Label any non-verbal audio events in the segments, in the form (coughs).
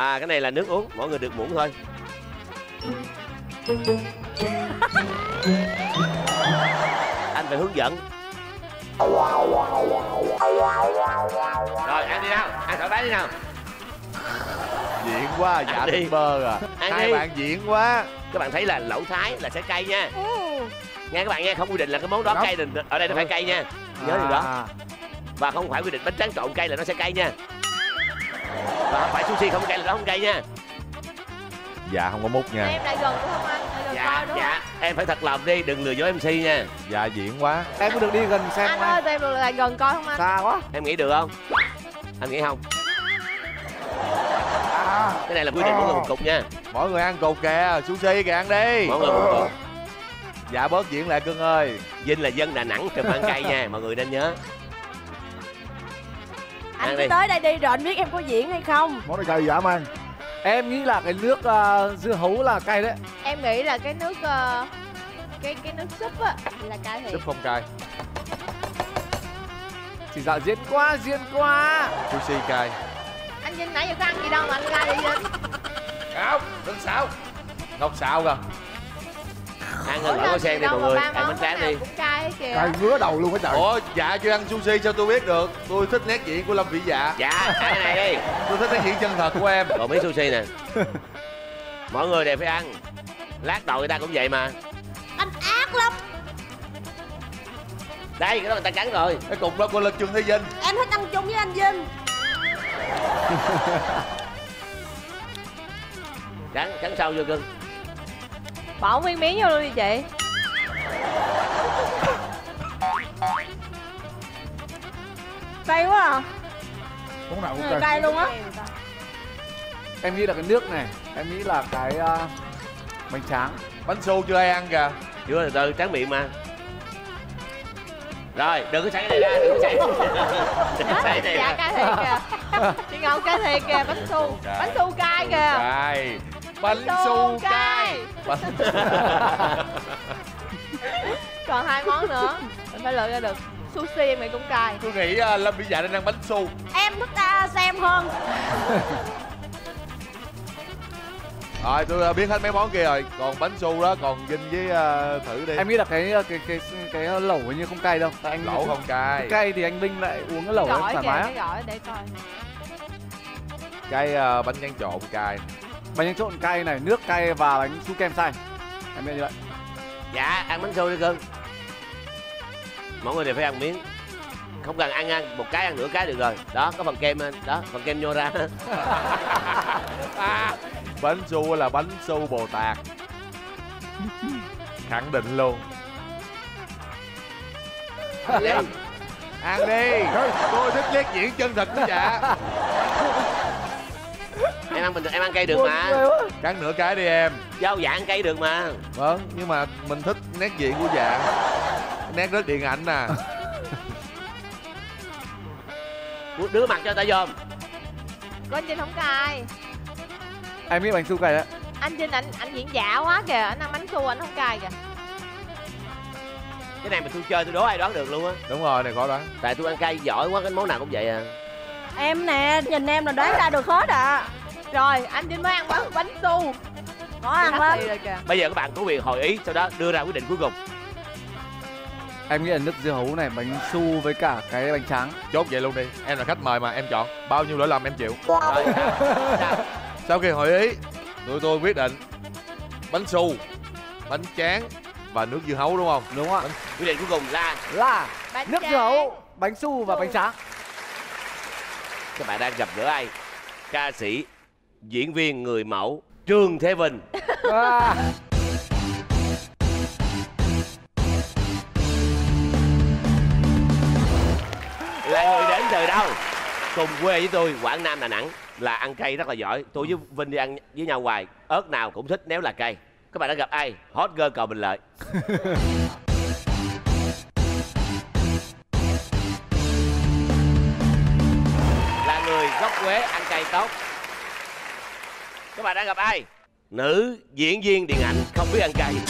à cái này là nước uống mỗi người được muỗng thôi. (laughs) Anh phải hướng dẫn. Rồi ăn đi nào. Ăn thoải mái đi nào. Diễn quá dạ đi. bơ à. Ăn hai đi. bạn diễn quá. Các bạn thấy là lẩu thái là sẽ cay nha. Ừ. nghe các bạn nghe không quy định là cái món đó Nóng. cay định ở đây nó phải cay nha. Nhớ điều đó. À, và không phải quy định bánh tráng trộn cay là nó sẽ cay nha không phải sushi không cay là nó không cay nha. Dạ không có mút nha. Em lại gần đúng không anh? Lại gần dạ coi đúng dạ. em phải thật lòng đi đừng lừa dối mc nha. Dạ diễn quá. Em có được đi gần không xem anh không ơi em tụi em được lại gần coi không anh? Xa quá. Em nghĩ được không? Anh nghĩ không? À, cái này là quy định mỗi người một cục nha. Mọi người ăn cục kìa. Sushi kìa ăn đi. Mỗi người một cục. Dạ bớt diễn lại cưng ơi. Vinh là dân Đà Nẵng trùm ăn cay nha mọi người nên nhớ anh cứ tới đây đi rồi anh biết em có diễn hay không. Món này cay dã man Em nghĩ là cái nước ờ, dưa hấu là cay đấy. Em nghĩ là cái nước ờ, cái cái nước súp á là cay thiệt. Súp không cay. Chỉ dạo diễn quá, diễn quá. Sushi cay. Anh Vinh nãy giờ có ăn gì đâu mà anh cay vậy Vinh không đừng xạo ngọc xạo kìa ăn làm có gì sen đi mọi người. ăn bánh tráng đi. cay ngứa đầu luôn á trời? Ủa dạ chưa ăn sushi sao tôi biết được. Tôi thích nét diễn của lâm vĩ dạ. Dạ ăn cái này đi. (laughs) Tôi thích nét diễn chân thật của em. Còn miếng sushi nè. (laughs) Mọi người đều phải ăn. Lát đầu người ta cũng vậy mà. Anh ác lắm. Đây cái đó người ta cắn rồi. Cái cục đó của lịch trường thế vinh. Em thích ăn chung với anh Vinh. Cắn cắn sâu vô cưng bỏ nguyên miếng vô luôn đi chị. Cay quá à. Món nào cũng Ừ, cay. cay luôn á. Em nghĩ là cái nước này Em nghĩ là cái ờ, bánh tráng. Bánh su chưa ai ăn kìa. Chưa từ từ tráng miệng mà. Rồi đừng có xảy cái này ra đừng có xảy (laughs) đừng có cái này dạ ra. cay thiệt kìa. Chị ngọc cay thiệt kìa bánh su bánh su cay kìa. cay. Bánh su cay. (laughs) còn hai món nữa mình phải lựa ra được sushi em nghĩ cũng cay. Tôi nghĩ à, lâm vĩ dạ nên ăn bánh su. Em thích ta xem hơn. (laughs) Rồi tôi à, biết hết mấy món kia rồi. Còn bánh su đó còn vinh với à, thử đi. Em nghĩ là cái cái cái cái, lẩu hình như không cay đâu. Tại anh lẩu không cay. Cay thì anh Minh lại uống cái lẩu thoải mái cái gỏi để coi. Cái à, bánh tráng trộn cay Bánh tráng trộn cay này, nước cay và bánh su kem xay. Em nghĩ như vậy? Dạ ăn bánh su đi cưng. Mọi người đều phải ăn miếng. Không cần ăn ăn một cái ăn nửa cái được rồi. Đó có phần kem đó phần kem nhô ra. À, (laughs) bánh su là bánh su bồ tát. Khẳng định luôn. Ăn đi. Ăn đi. Tôi thích nét diễn chân thật của dạ ăn bình thường em ăn cay được mà. cắn nửa cái đi em. Dâu dạ ăn cay được mà. Vâng nhưng mà mình thích nét diễn của dạ. Nét rất điện ảnh nè. (laughs) Đưa mặt cho ta dòm. Có anh Vinh không cay Em nghĩ bánh su cay đấy anh Vinh anh anh diễn giả quá kìa. Anh ăn bánh su anh không cay kìa. Cái này mà tôi chơi tôi đố ai đoán được luôn á. Đúng rồi này khó đoán. Tại tôi ăn cay giỏi quá cái món nào cũng vậy à. Em nè nhìn em là đoán ra được hết à rồi anh Vinh mới ăn bánh bánh su. Có ăn lắm. bây giờ các bạn có quyền hội ý sau đó đưa ra quyết định cuối cùng. Em nghĩ là nước dưa hấu này, bánh su với cả cái bánh tráng. Chốt vậy luôn đi. Em là khách mời mà em chọn. Bao nhiêu lỗi lầm em chịu. Rồi sao? sao? (laughs) sau khi hội ý tụi tôi quyết định bánh su bánh tráng và nước dưa hấu đúng không? Đúng không ạ? quyết định cuối cùng là? Là bánh nước dưa hấu, bánh su và bánh tráng. Các bạn đang gặp gỡ ai? Ca sĩ diễn viên người mẫu trương thế vinh. (laughs) À, là người đến từ đâu? Cùng quê với tôi quảng nam đà nẵng. Là ăn cay rất là giỏi. Tôi với vinh đi ăn với nhau hoài. Ớt nào cũng thích nếu là cay. Các bạn đã gặp ai? Hot girl cầu bình lợi. (laughs) Là người gốc quế ăn cay tốt các bạn đang gặp ai? Nữ diễn viên điện ảnh không biết ăn cay. (laughs)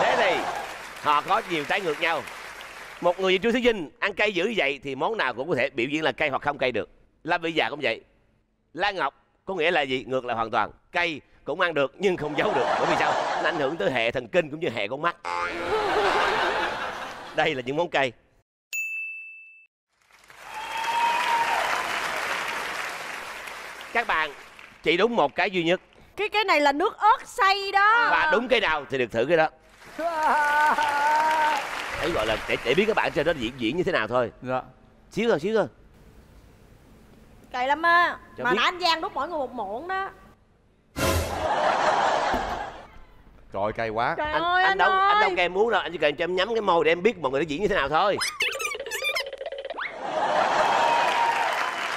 Thế thì, họ có nhiều trái ngược nhau. Một người như chú thí vinh ăn cay dữ vậy thì món nào cũng có thể biểu diễn là cay hoặc không cay được. Lâm vĩ dạ cũng vậy. Lan ngọc có nghĩa là gì? Ngược lại hoàn toàn. Cay cũng ăn được nhưng không giấu được. Bởi vì sao? Nó ảnh hưởng tới hệ thần kinh cũng như hệ con mắt. Đây là những món cay. Các bạn chỉ đúng một cái duy nhất. Cái cái này là nước ớt xay đó. Và đúng cái nào thì được thử cái đó. (laughs) Ấy gọi là để, để biết các bạn trên đó diễn diễn như thế nào thôi. Dạ. Xíu thôi xíu thôi. Cày lắm á. Cho mà biết. nãy anh giang đút mỗi người một muỗng đó. Trời cay quá. Trời anh ơi anh anh, đâu ơi anh đâu kèm muốn đâu. Anh chỉ cần cho em nhắm cái môi để em biết mọi người đã diễn như thế nào thôi.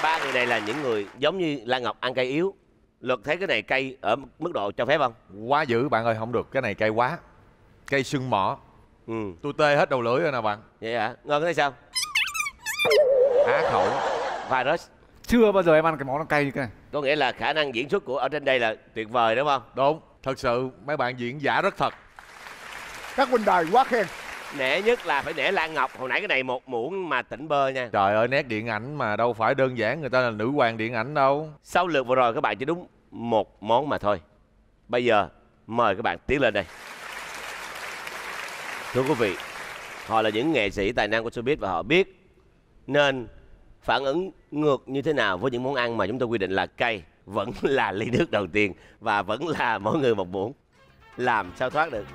Ba người này là những người giống như lan ngọc ăn cay yếu luật thấy cái này cay ở mức độ cho phép không? Quá dữ bạn ơi không được. Cái này cay quá. Cay sưng mỏ. Ừ. Tôi tê hết đầu lưỡi rồi nè bạn. Vậy hả? Ngon thấy sao? Á khẩu. Virus. Chưa bao giờ em ăn cái món nó cay như cái này. Có nghĩa là khả năng diễn xuất của ở trên đây là tuyệt vời đúng không? Đúng. Thật sự mấy bạn diễn giả rất thật. Các huynh đài quá khen nể nhất là phải nể lan ngọc hồi nãy cái này một muỗng mà tỉnh bơ nha. Trời ơi nét điện ảnh mà đâu phải đơn giản Người ta là nữ hoàng điện ảnh đâu. Sau lượt vừa rồi các bạn chỉ đúng một món mà thôi. Bây giờ mời các bạn tiến lên đây. Thưa quý vị họ là những nghệ sĩ tài năng của showbiz và họ biết nên phản ứng ngược như thế nào với những món ăn mà chúng tôi quy định là cay vẫn là ly nước đầu tiên và vẫn là mỗi người một muỗng. Làm sao thoát được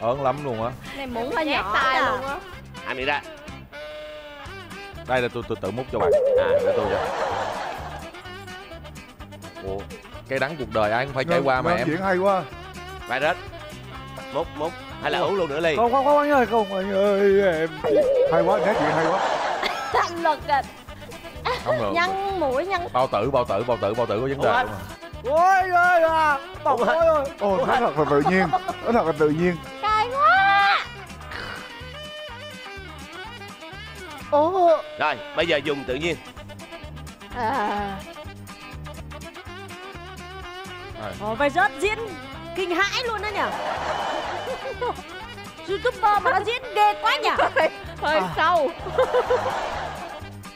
Ớn lắm luôn á. Này muỗng hơi nhỏ tay luôn á. Anh đi ra Đây là tôi tôi tự múc cho bạn. À để tôi cho. Ủa Cái đắng cuộc đời ai cũng phải trải qua mà em. diễn hay quá. Vai rết. Múc múc. Hay là uống luôn nữa ly không không không anh ơi không anh ơi em hay quá nét diễn hay quá. Anh lực à. Không được nhăn mũi nhăn. Bao tử bao tử bao tử bao tử có vấn đề luôn à. Ôi ơi à ôi ơi ồ nó thật là tự nhiên nó thật là tự nhiên rồi bây giờ dùng tự nhiên. À. Ồ vai rớt diễn kinh hãi luôn đó nhở (laughs) youtuber mà nó diễn ghê quá nhở hơi (laughs) À. sâu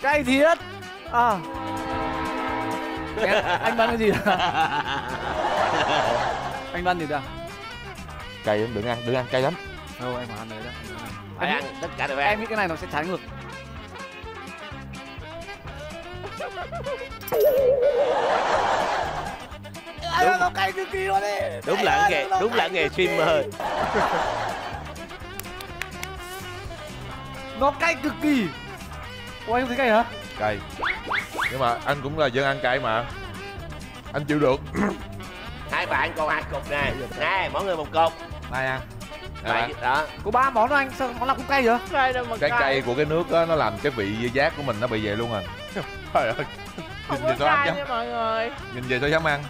cay thiệt. À. Em, anh bắn cái gì (laughs) anh bắn gì đâu Cay lắm đừng ăn đừng ăn cay lắm. Đâu em ăn đấy đó em, ăn. Tất cả đều em ăn. nghĩ cái này nó sẽ trái ngược Đúng. nó cay cực kỳ luôn đi. Đúng là nghề đúng là nghề streamer (laughs) nó cay cực kỳ. Ủa anh không thấy cay hả? Cay. Nhưng mà anh cũng là dân ăn cay mà. Anh chịu được. (coughs) Hai bạn còn hai cục nè? Nè mỗi người một cục. Ai ăn. Vậy đó. Có ba món đó anh sao món nào cũng cay vậy? Cay đâu mà Cái cay. của cái nước á Nó làm cái vị giác của mình nó bị về luôn à. Trời ơi không Nhìn có cay chứ nha mọi người. Nhìn về sao dám ăn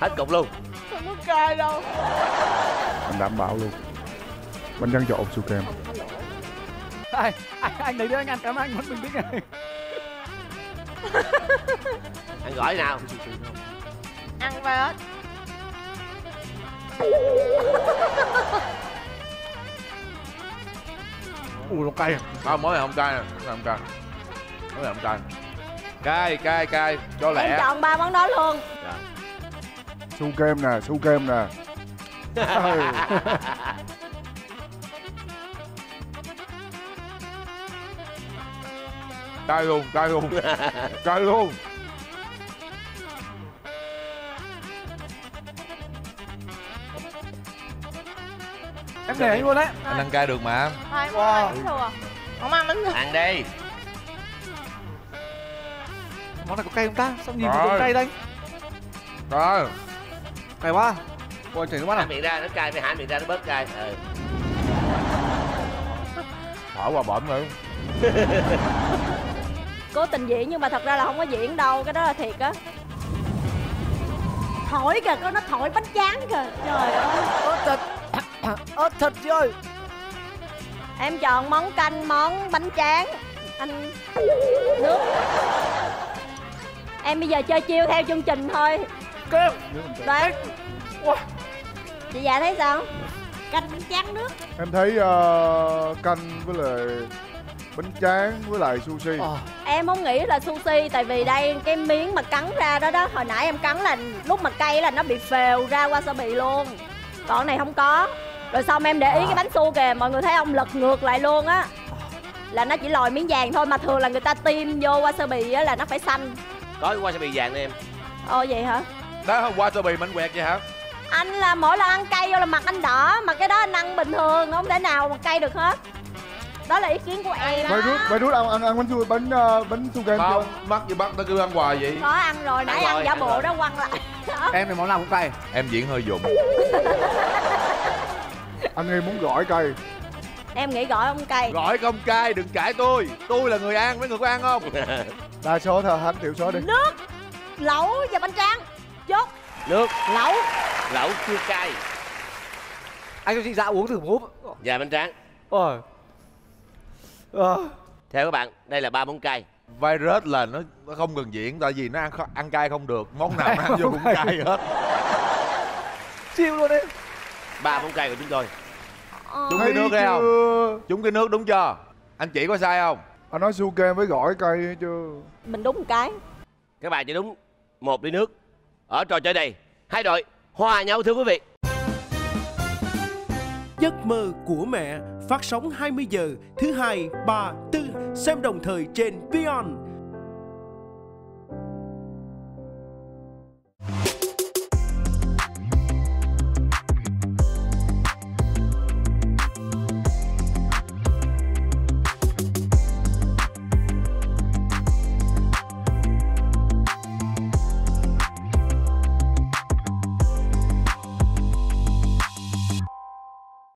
hết cục luôn. Không có cay đâu. Anh đảm bảo luôn. Bánh tráng trộn su kem. Anh anh, anh lấy đứa anh ăn cảm ơn anh vẫn bình tĩnh này ăn gỏi nào? Ăn vai ớt ủ nó cay à? Không món này không cay nè không cay. Món này không cay Cay cay cay. Cho em lẹ. chọn ba món đó luôn. Su kem nè su kem nè. Cay luôn cay luôn. (laughs) Cay luôn. Em để anh luôn đấy Anh ăn cay được mà. Hai Wow. wow. bánh thừa không ăn bánh thừa ăn đi món này có cay không ta? Sao nhìn có cay đây? Rồi. Cay quá. Ôi chảy nước mắt à miệng ra nó cay phải há miệng ra nó bớt cay. Ừ. (laughs) Thở qua bển nữa (laughs) cố tình diễn nhưng mà thật ra là không có diễn đâu cái đó là thiệt á. Thổi kìa có nó thổi bánh tráng kìa. Trời ơi. Ớt thật ớt thật chị ơi. Em chọn món canh món bánh tráng. Anh nước em bây giờ chơi chiêu theo chương trình thôi. Kem đoán chị dạ thấy sao? Canh bánh tráng nước. Em thấy ờ, canh với lại bánh tráng với lại sushi. Ờ, Em không nghĩ là sushi Tại vì đây cái miếng mà cắn ra đó đó Hồi nãy em cắn là lúc mà cay là nó bị phèo ra wasabi luôn. Còn này không có. Rồi xong em để ý cái bánh su kìa Mọi người thấy không? Lật ngược lại luôn á. Là nó chỉ lòi miếng vàng thôi Mà thường là người ta tiêm vô wasabi á là nó phải xanh có cái wasabi vàng nè em. Ồ vậy hả? Đó không wasabi mảnh quẹt vậy hả? Anh là mỗi lần ăn cay vô là mặt anh đỏ Mà cái đó anh ăn bình thường Không thể nào mà cay được hết. Đó là ý kiến của em Vậy rút, vậy rút ăn, ăn, ăn bánh su bánh uh, bánh su kem chưa? Không mắc gì bắt nó cứ ăn hoài vậy. Có ăn rồi, nãy Ăn ăn giả bộ rồi. đó quăng lại. (laughs) Em thì món nào cũng cay Em diễn hơi dụng (laughs) Anh em muốn gỏi cây Em nghĩ gỏi ông cay. Gọi công cay đừng cãi tôi. Tôi là người ăn mấy người có ăn không (laughs) Đa số thôi hắn thiểu số đi. Nước Lẩu và bánh tráng. Chốt. Nước. Lẩu. Lẩu chua cay. Anh cho chị dạ uống thử múp và bánh tráng. Ôi. Ờ theo các bạn đây là ba món cay. Virus là nó, nó không cần diễn Tại vì nó ăn ăn cay không được. Món nào nó ăn vô cũng cay hết. Chịu luôn đi ba món cay của chúng tôi. Ờ, Đúng cái nước hay không? chưa? Chúng cái nước đúng chưa? Anh chỉ có sai không Anh nói su kem với gỏi cây chưa Mình đúng một cái. Các bạn chỉ đúng một ly nước. Ở trò chơi này hai đội hòa nhau thưa quý vị. Giấc mơ của mẹ phát sóng 20 giờ thứ hai, ba, tư xem đồng thời trên Beyond